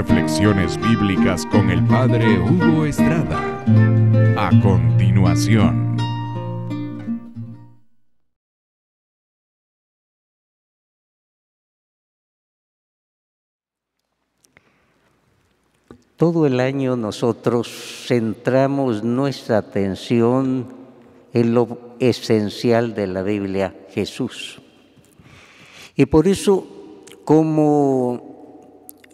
Reflexiones bíblicas con el Padre Hugo Estrada. A continuación. Todo el año nosotros centramos nuestra atención en lo esencial de la Biblia, Jesús. Y por eso, como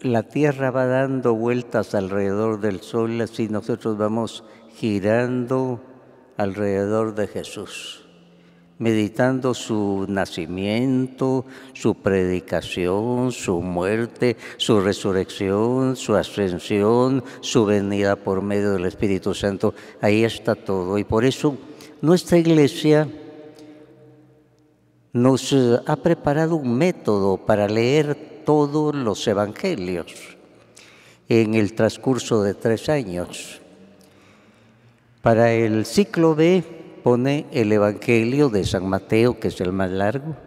la Tierra va dando vueltas alrededor del Sol, así nosotros vamos girando alrededor de Jesús, meditando su nacimiento, su predicación, su muerte, su resurrección, su ascensión, su venida por medio del Espíritu Santo. Ahí está todo. Y por eso nuestra iglesia nos ha preparado un método para leer todos los evangelios en el transcurso de tres años. Para el ciclo B pone el Evangelio de San Mateo, que es el más largo.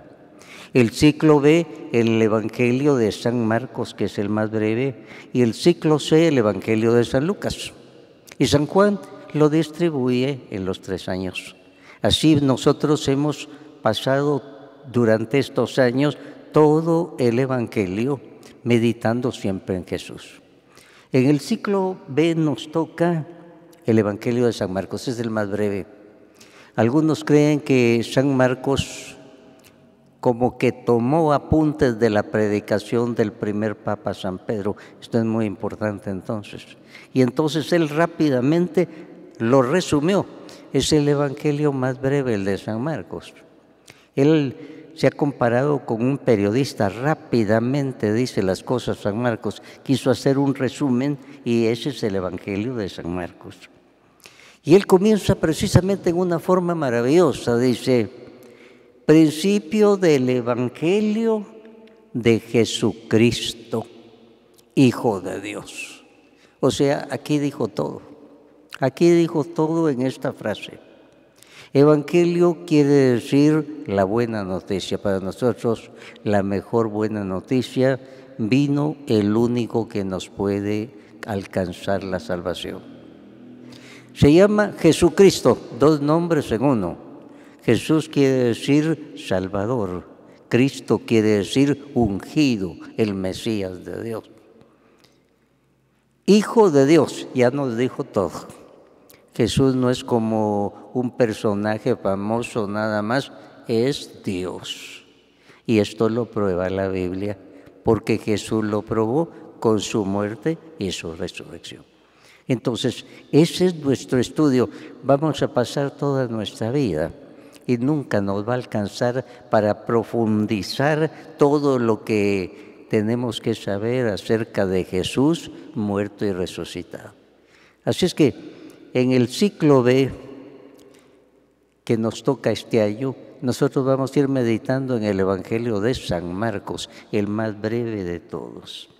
El ciclo B, el Evangelio de San Marcos, que es el más breve. Y el ciclo C, el Evangelio de San Lucas. Y San Juan lo distribuye en los tres años. Así nosotros hemos pasado durante estos años todo el Evangelio meditando siempre en Jesús. En el ciclo B nos toca el Evangelio de San Marcos, es el más breve. Algunos creen que San Marcos como que tomó apuntes de la predicación del primer Papa San Pedro. Esto es muy importante entonces. Y entonces él rápidamente lo resumió. Es el Evangelio más breve, el de San Marcos. Él se ha comparado con un periodista, rápidamente dice las cosas San Marcos, quiso hacer un resumen y ese es el Evangelio de San Marcos. Y él comienza precisamente en una forma maravillosa, dice, principio del Evangelio de Jesucristo, Hijo de Dios. O sea, aquí dijo todo, aquí dijo todo en esta frase. Evangelio quiere decir la buena noticia. Para nosotros la mejor buena noticia vino el único que nos puede alcanzar la salvación. Se llama Jesucristo, dos nombres en uno. Jesús quiere decir Salvador. Cristo quiere decir ungido, el Mesías de Dios. Hijo de Dios, ya nos dijo todo. Jesús no es como un personaje famoso nada más, es Dios. Y esto lo prueba la Biblia, porque Jesús lo probó con su muerte y su resurrección. Entonces, ese es nuestro estudio. Vamos a pasar toda nuestra vida y nunca nos va a alcanzar para profundizar todo lo que tenemos que saber acerca de Jesús muerto y resucitado. Así es que en el ciclo B que nos toca este año, nosotros vamos a ir meditando en el Evangelio de San Marcos, el más breve de todos.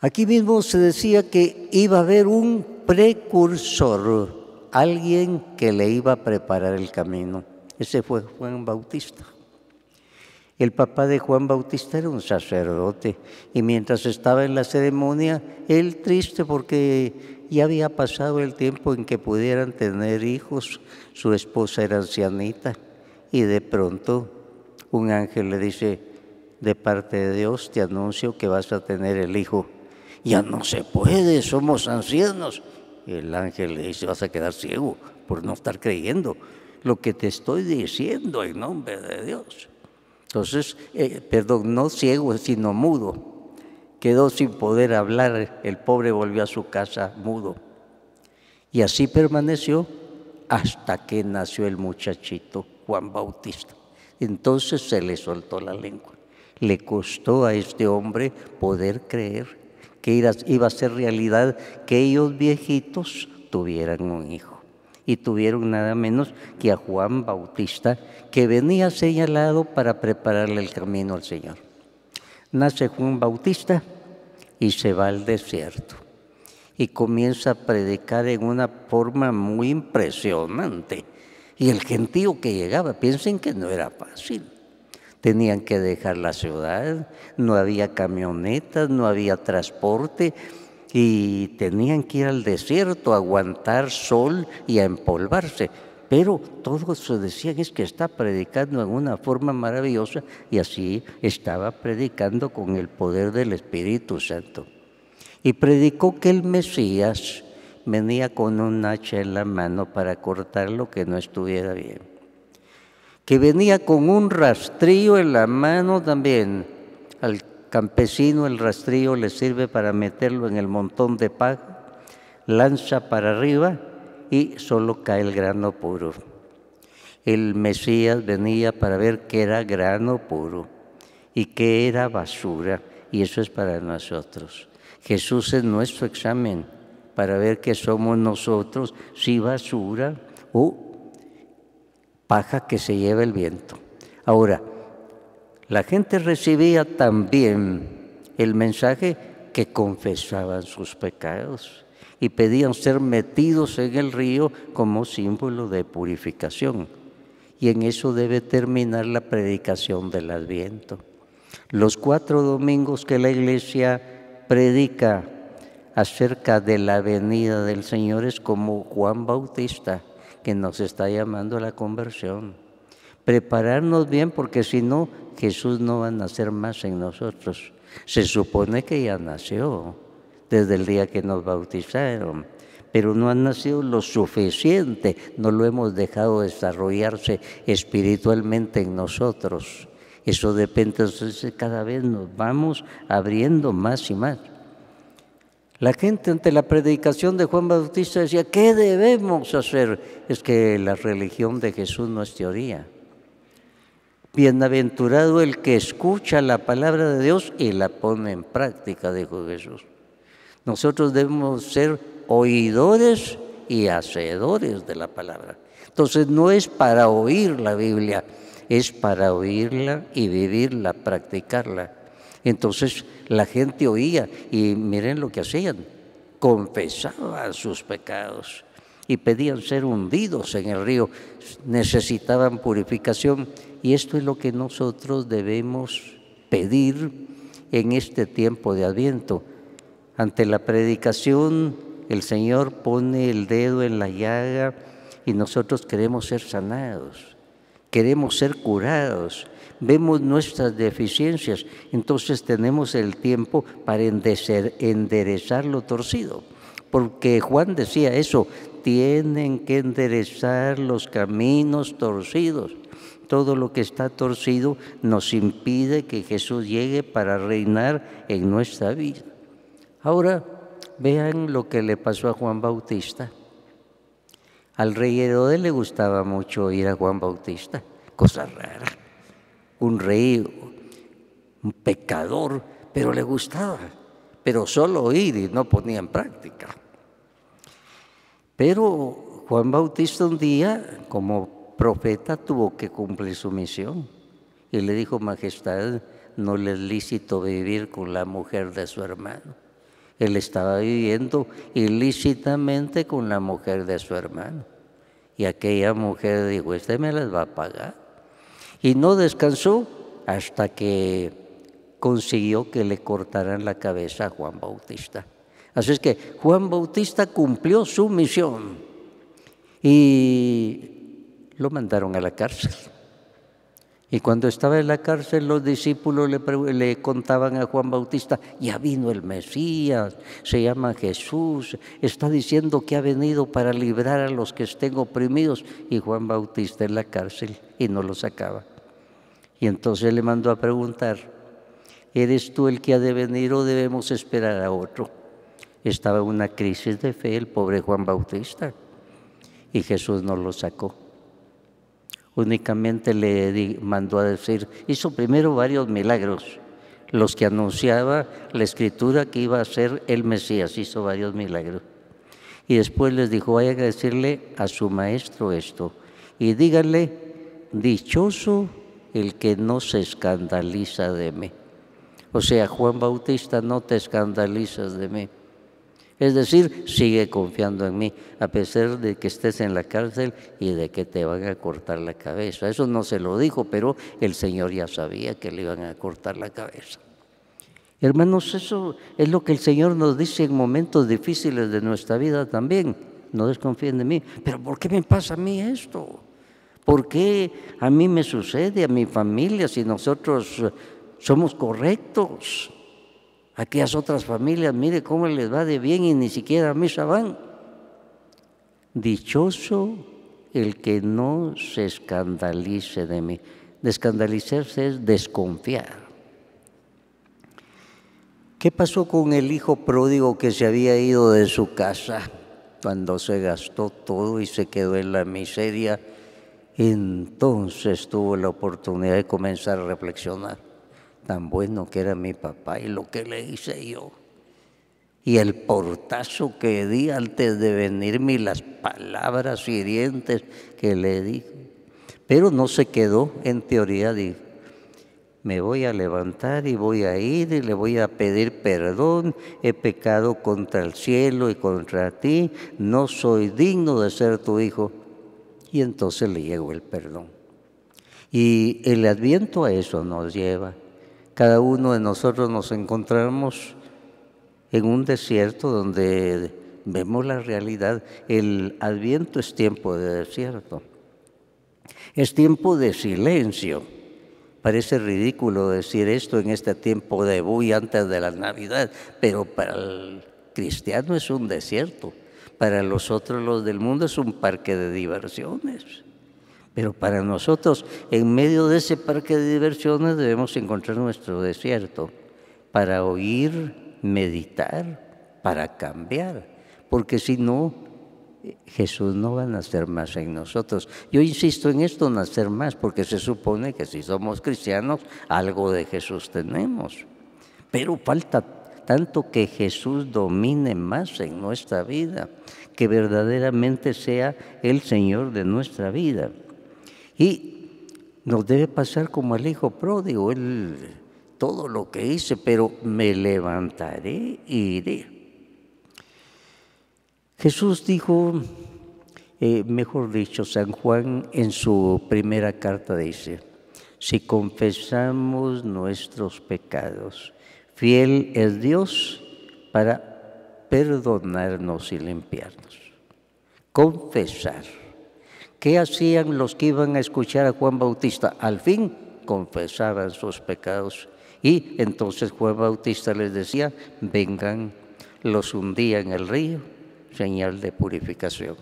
Aquí mismo se decía que iba a haber un precursor, alguien que le iba a preparar el camino. Ese fue Juan Bautista. El papá de Juan Bautista era un sacerdote y mientras estaba en la ceremonia, él triste porque ya había pasado el tiempo en que pudieran tener hijos, su esposa era ancianita y de pronto un ángel le dice, de parte de Dios te anuncio que vas a tener el hijo. Ya no se puede, somos ancianos. El ángel le dice, vas a quedar ciego por no estar creyendo lo que te estoy diciendo en nombre de Dios. Entonces, eh, perdón, no ciego, sino mudo. Quedó sin poder hablar, el pobre volvió a su casa mudo. Y así permaneció hasta que nació el muchachito Juan Bautista. Entonces se le soltó la lengua. Le costó a este hombre poder creer que iba a ser realidad que ellos viejitos tuvieran un hijo y tuvieron nada menos que a Juan Bautista, que venía señalado para prepararle el camino al Señor. Nace Juan Bautista y se va al desierto y comienza a predicar en una forma muy impresionante. Y el gentío que llegaba, piensen que no era fácil. Tenían que dejar la ciudad, no había camionetas, no había transporte y tenían que ir al desierto a aguantar sol y a empolvarse. Pero todos se decían es que está predicando en una forma maravillosa y así estaba predicando con el poder del Espíritu Santo. Y predicó que el Mesías venía con un hacha en la mano para cortar lo que no estuviera bien que venía con un rastrillo en la mano también. Al campesino el rastrillo le sirve para meterlo en el montón de paja, lanza para arriba y solo cae el grano puro. El Mesías venía para ver qué era grano puro y qué era basura, y eso es para nosotros. Jesús es nuestro examen para ver qué somos nosotros, si basura o paja que se lleva el viento. Ahora, la gente recibía también el mensaje que confesaban sus pecados y pedían ser metidos en el río como símbolo de purificación. Y en eso debe terminar la predicación del Adviento. Los cuatro domingos que la iglesia predica acerca de la venida del Señor es como Juan Bautista que nos está llamando a la conversión. Prepararnos bien porque si no, Jesús no va a nacer más en nosotros. Se supone que ya nació desde el día que nos bautizaron, pero no ha nacido lo suficiente, no lo hemos dejado desarrollarse espiritualmente en nosotros. Eso depende, entonces cada vez nos vamos abriendo más y más. La gente ante la predicación de Juan Bautista decía, ¿qué debemos hacer? Es que la religión de Jesús no es teoría. Bienaventurado el que escucha la palabra de Dios y la pone en práctica, dijo Jesús. Nosotros debemos ser oidores y hacedores de la palabra. Entonces no es para oír la Biblia, es para oírla y vivirla, practicarla. Entonces la gente oía y miren lo que hacían, confesaban sus pecados y pedían ser hundidos en el río, necesitaban purificación y esto es lo que nosotros debemos pedir en este tiempo de adviento. Ante la predicación el Señor pone el dedo en la llaga y nosotros queremos ser sanados, queremos ser curados, vemos nuestras deficiencias, entonces tenemos el tiempo para enderezar lo torcido. Porque Juan decía eso, tienen que enderezar los caminos torcidos. Todo lo que está torcido nos impide que Jesús llegue para reinar en nuestra vida. Ahora, vean lo que le pasó a Juan Bautista. Al rey Herodes le gustaba mucho ir a Juan Bautista, cosa rara un rey, un pecador, pero le gustaba, pero solo oír y no ponía en práctica. Pero Juan Bautista un día, como profeta, tuvo que cumplir su misión y le dijo, Majestad, no le es lícito vivir con la mujer de su hermano. Él estaba viviendo ilícitamente con la mujer de su hermano. Y aquella mujer dijo, este me las va a pagar y no descansó hasta que consiguió que le cortaran la cabeza a Juan Bautista. Así es que Juan Bautista cumplió su misión y lo mandaron a la cárcel. Y cuando estaba en la cárcel, los discípulos le, contaban a Juan Bautista, ya vino el Mesías, se llama Jesús, está diciendo que ha venido para librar a los que estén oprimidos. Y Juan Bautista en la cárcel y no lo sacaba. Y entonces le mandó a preguntar, ¿eres tú el que ha de venir o debemos esperar a otro? Estaba una crisis de fe el pobre Juan Bautista y Jesús no lo sacó. Únicamente le mandó a decir, hizo primero varios milagros, los que anunciaba la escritura que iba a ser el Mesías, hizo varios milagros. Y después les dijo, vayan a decirle a su maestro esto y díganle, dichoso el que no se escandaliza de mí. O sea, Juan Bautista, no te escandalizas de mí. Es decir, sigue confiando en mí, a pesar de que estés en la cárcel y de que te van a cortar la cabeza. Eso no se lo dijo, pero el Señor ya sabía que le iban a cortar la cabeza. Hermanos, eso es lo que el Señor nos dice en momentos difíciles de nuestra vida también. No desconfíen de mí. Pero ¿por qué me pasa a mí esto? ¿Por qué a mí me sucede, a mi familia, si nosotros somos correctos? Aquellas otras familias, mire cómo les va de bien y ni siquiera a misa van. Dichoso el que no se escandalice de mí. Descandalizarse es desconfiar. ¿Qué pasó con el hijo pródigo que se había ido de su casa cuando se gastó todo y se quedó en la miseria? Entonces tuvo la oportunidad de comenzar a reflexionar tan bueno que era mi papá y lo que le hice yo. Y el portazo que di antes de venirme y las palabras hirientes que le di. Pero no se quedó en teoría de me voy a levantar y voy a ir y le voy a pedir perdón, he pecado contra el cielo y contra ti, no soy digno de ser tu hijo. Y entonces le llegó el perdón. Y el adviento a eso nos lleva cada uno de nosotros nos encontramos en un desierto donde vemos la realidad. El adviento es tiempo de desierto. Es tiempo de silencio. Parece ridículo decir esto en este tiempo de buy antes de la Navidad, pero para el cristiano es un desierto. Para los otros, los del mundo, es un parque de diversiones. Pero para nosotros, en medio de ese parque de diversiones, debemos encontrar nuestro desierto para oír, meditar, para cambiar. Porque si no, Jesús no va a nacer más en nosotros. Yo insisto en esto, nacer más, porque se supone que si somos cristianos, algo de Jesús tenemos. Pero falta tanto que Jesús domine más en nuestra vida, que verdaderamente sea el Señor de nuestra vida. Y nos debe pasar como al hijo pródigo, él todo lo que hice, pero me levantaré y iré. Jesús dijo, eh, mejor dicho, San Juan en su primera carta dice, si confesamos nuestros pecados, fiel es Dios para perdonarnos y limpiarnos. Confesar. ¿Qué hacían los que iban a escuchar a Juan Bautista? Al fin confesaban sus pecados. Y entonces Juan Bautista les decía, vengan, los hundía en el río, señal de purificación.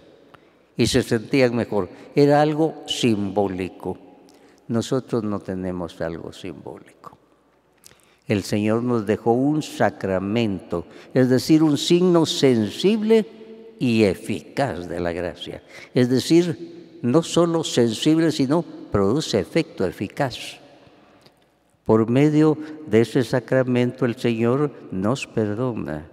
Y se sentían mejor. Era algo simbólico. Nosotros no tenemos algo simbólico. El Señor nos dejó un sacramento, es decir, un signo sensible y eficaz de la gracia. Es decir, no solo sensible, sino produce efecto eficaz. Por medio de ese sacramento el Señor nos perdona.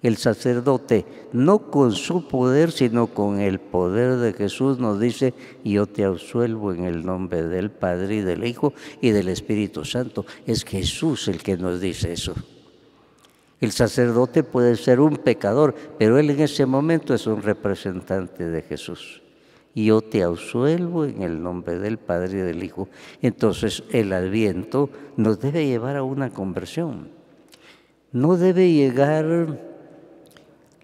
El sacerdote, no con su poder, sino con el poder de Jesús, nos dice, yo te absuelvo en el nombre del Padre y del Hijo y del Espíritu Santo. Es Jesús el que nos dice eso. El sacerdote puede ser un pecador, pero él en ese momento es un representante de Jesús yo te absuelvo en el nombre del Padre y del Hijo. Entonces el adviento nos debe llevar a una conversión. No debe llegar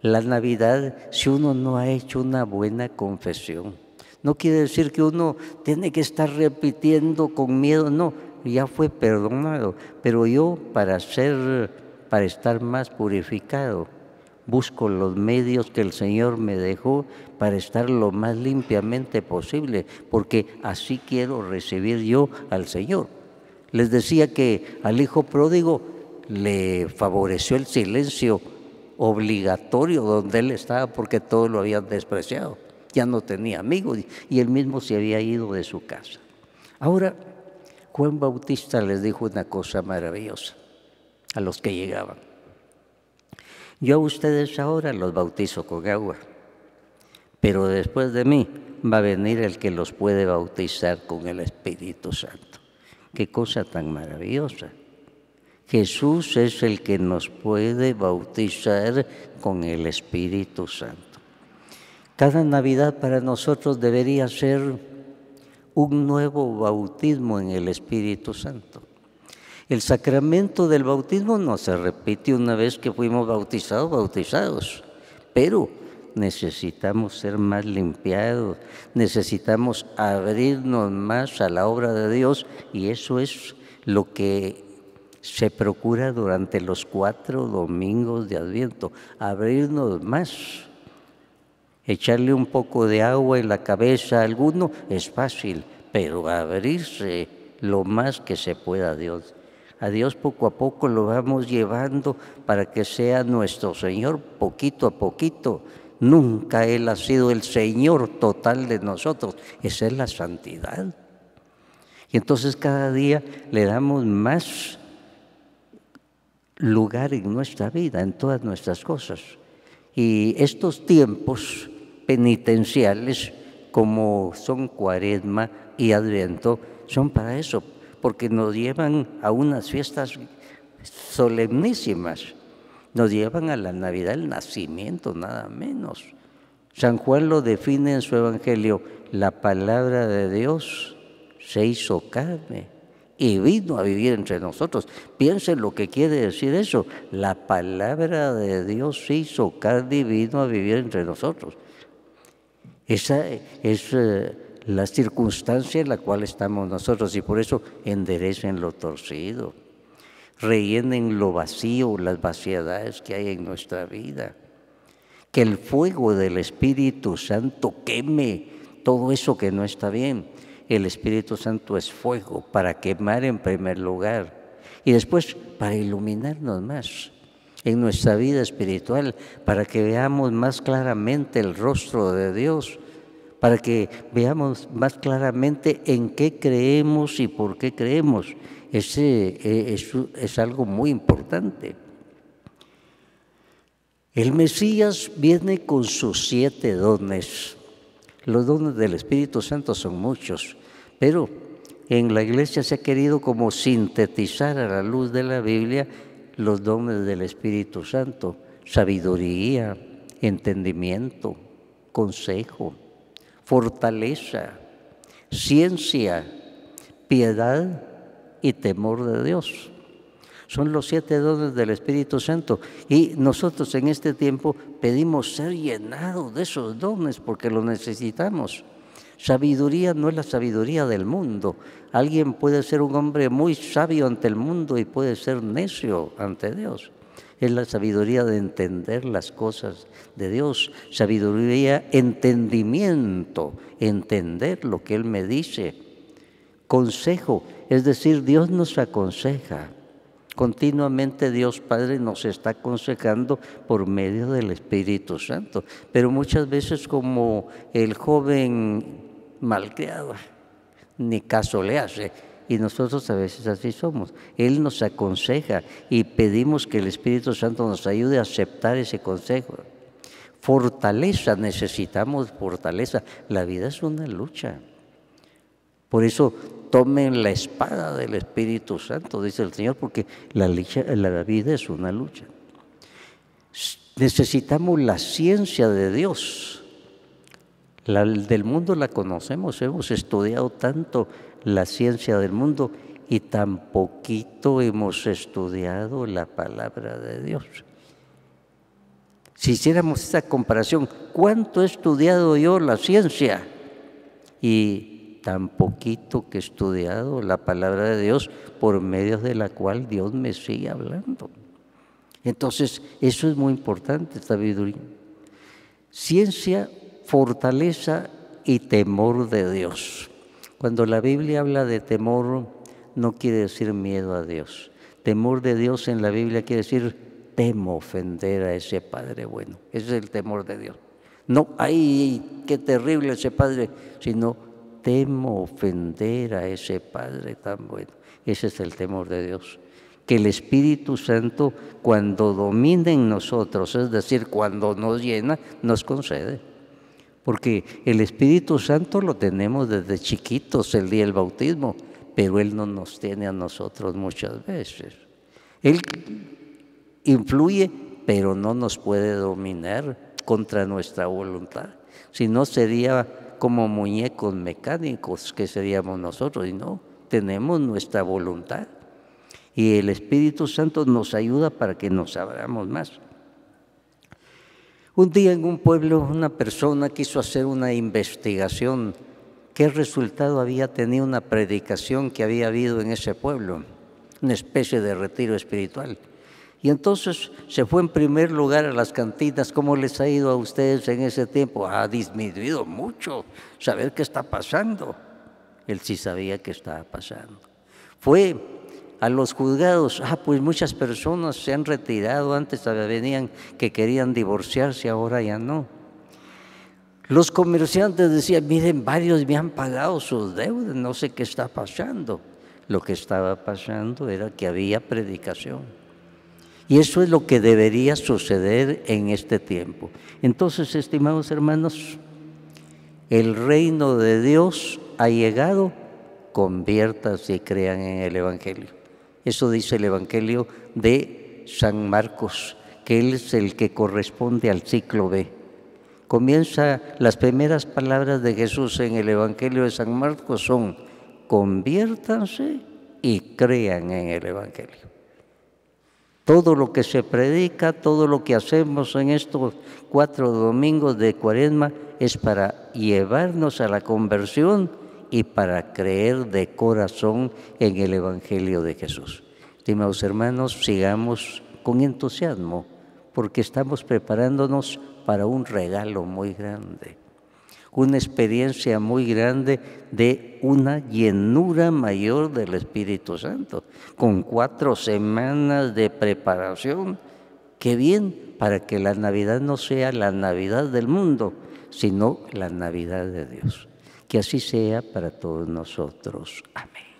la Navidad si uno no ha hecho una buena confesión. No quiere decir que uno tiene que estar repitiendo con miedo, no, ya fue perdonado, pero yo para ser, para estar más purificado, busco los medios que el Señor me dejó para estar lo más limpiamente posible, porque así quiero recibir yo al Señor. Les decía que al hijo pródigo le favoreció el silencio obligatorio donde él estaba porque todos lo habían despreciado. Ya no tenía amigos y él mismo se había ido de su casa. Ahora, Juan Bautista les dijo una cosa maravillosa a los que llegaban. Yo a ustedes ahora los bautizo con agua, pero después de mí va a venir el que los puede bautizar con el Espíritu Santo. Qué cosa tan maravillosa. Jesús es el que nos puede bautizar con el Espíritu Santo. Cada Navidad para nosotros debería ser un nuevo bautismo en el Espíritu Santo. El sacramento del bautismo no se repite una vez que fuimos bautizados, bautizados, pero necesitamos ser más limpiados, necesitamos abrirnos más a la obra de Dios y eso es lo que se procura durante los cuatro domingos de Adviento, abrirnos más. Echarle un poco de agua en la cabeza a alguno es fácil, pero abrirse lo más que se pueda a Dios. A Dios poco a poco lo vamos llevando para que sea nuestro Señor poquito a poquito Nunca Él ha sido el Señor total de nosotros. Esa es la santidad. Y entonces cada día le damos más lugar en nuestra vida, en todas nuestras cosas. Y estos tiempos penitenciales, como son cuaresma y adviento, son para eso, porque nos llevan a unas fiestas solemnísimas nos llevan a la Navidad el nacimiento, nada menos. San Juan lo define en su Evangelio, la palabra de Dios se hizo carne y vino a vivir entre nosotros. Piensen lo que quiere decir eso. La palabra de Dios se hizo carne y vino a vivir entre nosotros. Esa es eh, la circunstancia en la cual estamos nosotros y por eso enderecen lo torcido rellenen lo vacío, las vaciedades que hay en nuestra vida. Que el fuego del Espíritu Santo queme todo eso que no está bien. El Espíritu Santo es fuego para quemar en primer lugar y después para iluminarnos más en nuestra vida espiritual, para que veamos más claramente el rostro de Dios, para que veamos más claramente en qué creemos y por qué creemos ese eh, es, algo muy importante. El Mesías viene con sus siete dones. Los dones del Espíritu Santo son muchos, pero en la iglesia se ha querido como sintetizar a la luz de la Biblia los dones del Espíritu Santo, sabiduría, entendimiento, consejo, fortaleza, ciencia, piedad, y temor de Dios. Son los siete dones del Espíritu Santo. Y nosotros en este tiempo pedimos ser llenados de esos dones porque los necesitamos. Sabiduría no es la sabiduría del mundo. Alguien puede ser un hombre muy sabio ante el mundo y puede ser necio ante Dios. Es la sabiduría de entender las cosas de Dios. Sabiduría, entendimiento, entender lo que Él me dice consejo, es decir, Dios nos aconseja. Continuamente Dios Padre nos está aconsejando por medio del Espíritu Santo, pero muchas veces como el joven malcriado, ni caso le hace. Y nosotros a veces así somos. Él nos aconseja y pedimos que el Espíritu Santo nos ayude a aceptar ese consejo. Fortaleza, necesitamos fortaleza. La vida es una lucha. Por eso tomen la espada del Espíritu Santo, dice el Señor, porque la, la vida es una lucha. Necesitamos la ciencia de Dios. La del mundo la conocemos, hemos estudiado tanto la ciencia del mundo y tan poquito hemos estudiado la palabra de Dios. Si hiciéramos esta comparación, ¿cuánto he estudiado yo la ciencia? Y tan poquito que he estudiado la palabra de Dios por medio de la cual Dios me sigue hablando. Entonces, eso es muy importante, sabiduría. Ciencia, fortaleza y temor de Dios. Cuando la Biblia habla de temor, no quiere decir miedo a Dios. Temor de Dios en la Biblia quiere decir temo ofender a ese Padre bueno. Ese es el temor de Dios. No, ay, qué terrible ese Padre, sino temo ofender a ese Padre tan bueno. Ese es el temor de Dios. Que el Espíritu Santo, cuando domina en nosotros, es decir, cuando nos llena, nos concede. Porque el Espíritu Santo lo tenemos desde chiquitos el día del bautismo, pero Él no nos tiene a nosotros muchas veces. Él influye, pero no nos puede dominar contra nuestra voluntad. Si no sería como muñecos mecánicos que seríamos nosotros, y no, tenemos nuestra voluntad. Y el Espíritu Santo nos ayuda para que nos abramos más. Un día en un pueblo una persona quiso hacer una investigación qué resultado había tenido una predicación que había habido en ese pueblo, una especie de retiro espiritual. Y entonces se fue en primer lugar a las cantinas. ¿Cómo les ha ido a ustedes en ese tiempo? Ha disminuido mucho. Saber qué está pasando. Él sí sabía qué estaba pasando. Fue a los juzgados. Ah, pues muchas personas se han retirado. Antes venían que querían divorciarse, ahora ya no. Los comerciantes decían, miren, varios me han pagado sus deudas, no sé qué está pasando. Lo que estaba pasando era que había predicación. Y eso es lo que debería suceder en este tiempo. Entonces, estimados hermanos, el reino de Dios ha llegado, conviértanse y crean en el Evangelio. Eso dice el Evangelio de San Marcos, que él es el que corresponde al ciclo B. Comienza las primeras palabras de Jesús en el Evangelio de San Marcos son, conviértanse y crean en el Evangelio. Todo lo que se predica, todo lo que hacemos en estos cuatro domingos de cuaresma es para llevarnos a la conversión y para creer de corazón en el Evangelio de Jesús. Estimados hermanos, sigamos con entusiasmo porque estamos preparándonos para un regalo muy grande una experiencia muy grande de una llenura mayor del Espíritu Santo, con cuatro semanas de preparación. Qué bien para que la Navidad no sea la Navidad del mundo, sino la Navidad de Dios. Que así sea para todos nosotros. Amén.